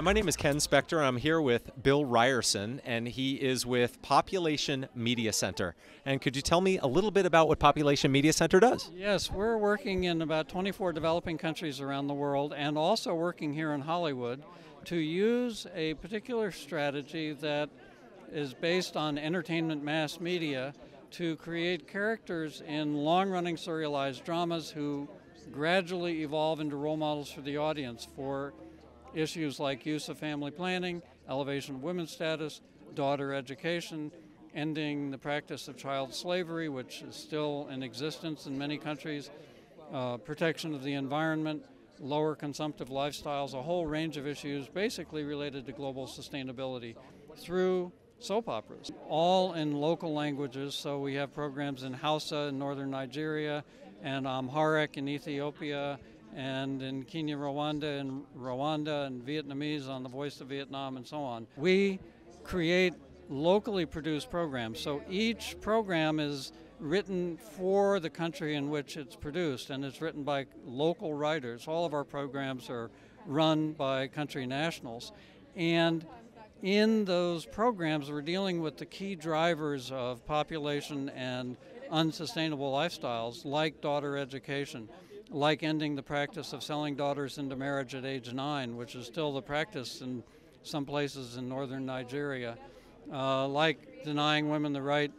my name is Ken Spector. I'm here with Bill Ryerson, and he is with Population Media Center. And could you tell me a little bit about what Population Media Center does? Yes, we're working in about 24 developing countries around the world and also working here in Hollywood to use a particular strategy that is based on entertainment mass media to create characters in long running serialized dramas who gradually evolve into role models for the audience for issues like use of family planning, elevation of women's status, daughter education, ending the practice of child slavery, which is still in existence in many countries, uh, protection of the environment, lower consumptive lifestyles, a whole range of issues basically related to global sustainability through soap operas, all in local languages. So we have programs in Hausa in northern Nigeria and Amharic in Ethiopia and in Kenya, Rwanda, and Rwanda, and Vietnamese on the Voice of Vietnam, and so on. We create locally produced programs. So each program is written for the country in which it's produced, and it's written by local writers. All of our programs are run by country nationals. And in those programs, we're dealing with the key drivers of population and unsustainable lifestyles, like daughter education like ending the practice of selling daughters into marriage at age nine, which is still the practice in some places in northern Nigeria, uh, like denying women the right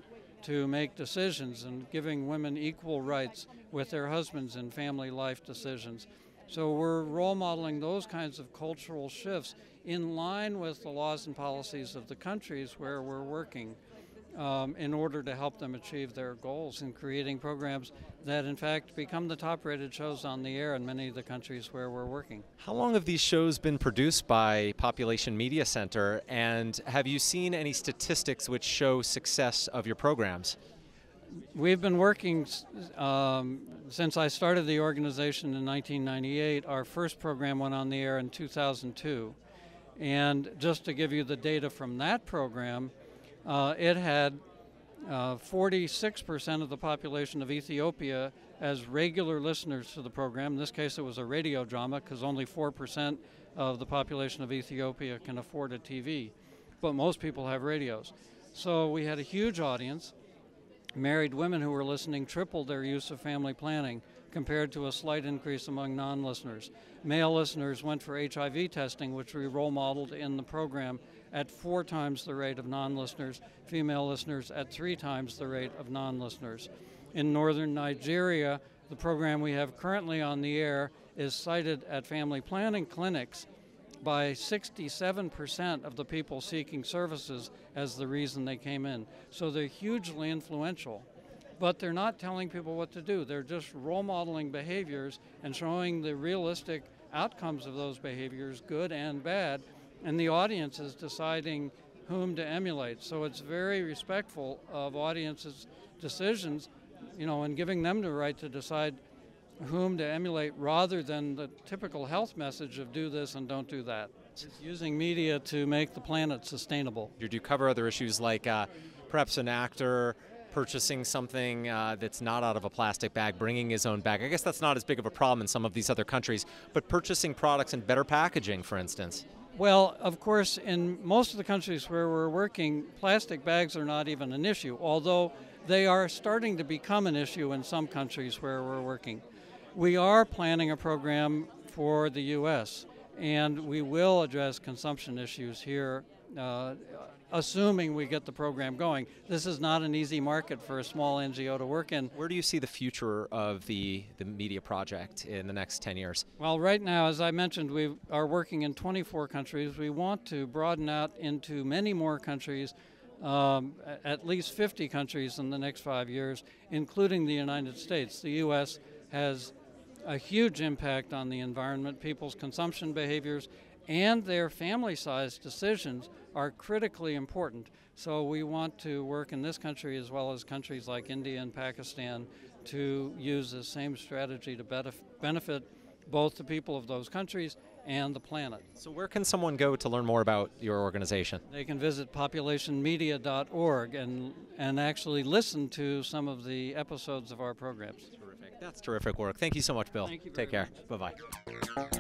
to make decisions and giving women equal rights with their husbands in family life decisions. So we're role modeling those kinds of cultural shifts in line with the laws and policies of the countries where we're working um, in order to help them achieve their goals in creating programs that, in fact, become the top rated shows on the air in many of the countries where we're working. How long have these shows been produced by Population Media Center, and have you seen any statistics which show success of your programs? We've been working um, since I started the organization in 1998. Our first program went on the air in 2002. And just to give you the data from that program, uh, it had 46% uh, of the population of Ethiopia as regular listeners to the program. In this case, it was a radio drama because only 4% of the population of Ethiopia can afford a TV, but most people have radios. So we had a huge audience. Married women who were listening tripled their use of family planning compared to a slight increase among non listeners. Male listeners went for HIV testing, which we role modeled in the program at four times the rate of non listeners, female listeners at three times the rate of non listeners. In northern Nigeria, the program we have currently on the air is cited at family planning clinics by 67% of the people seeking services as the reason they came in. So they're hugely influential. But they're not telling people what to do. They're just role modeling behaviors and showing the realistic outcomes of those behaviors, good and bad, and the audience is deciding whom to emulate. So it's very respectful of audiences' decisions, you know, and giving them the right to decide whom to emulate rather than the typical health message of do this and don't do that. It's using media to make the planet sustainable. Do you cover other issues like uh, perhaps an actor purchasing something uh, that's not out of a plastic bag, bringing his own bag? I guess that's not as big of a problem in some of these other countries, but purchasing products in better packaging, for instance. Well, of course, in most of the countries where we're working, plastic bags are not even an issue, although they are starting to become an issue in some countries where we're working. We are planning a program for the U.S., and we will address consumption issues here uh, assuming we get the program going. This is not an easy market for a small NGO to work in. Where do you see the future of the, the media project in the next 10 years? Well, right now, as I mentioned, we are working in 24 countries. We want to broaden out into many more countries. Um, at least 50 countries in the next five years, including the United States. The U.S. has a huge impact on the environment, people's consumption behaviors, and their family size decisions are critically important. So we want to work in this country as well as countries like India and Pakistan to use the same strategy to benefit both the people of those countries and the planet. So, where can someone go to learn more about your organization? They can visit populationmedia.org and, and actually listen to some of the episodes of our programs. That's terrific work. Thank you so much, Bill. Thank you Take care. Bye bye.